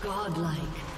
Godlike.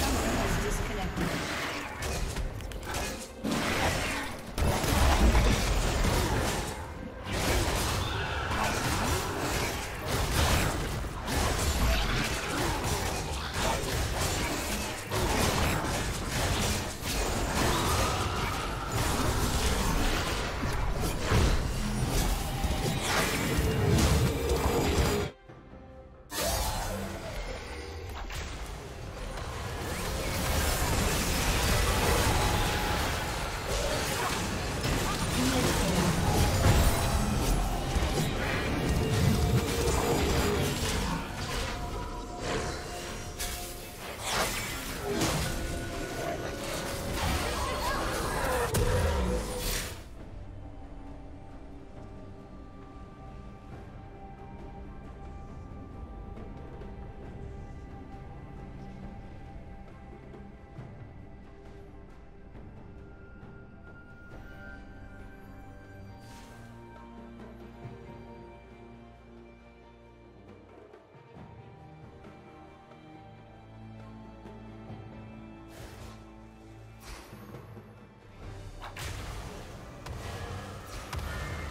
Someone has disconnected.